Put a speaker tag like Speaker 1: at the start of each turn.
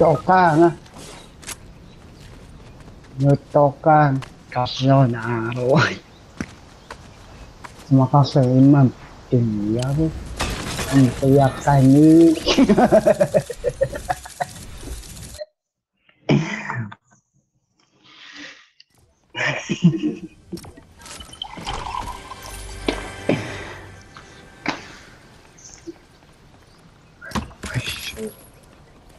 Speaker 1: ตกกลางนะหยุดตกกลางกับยอนาโอยสมาก็เสริมมาถึงยาบุอันเปียกใส่นี้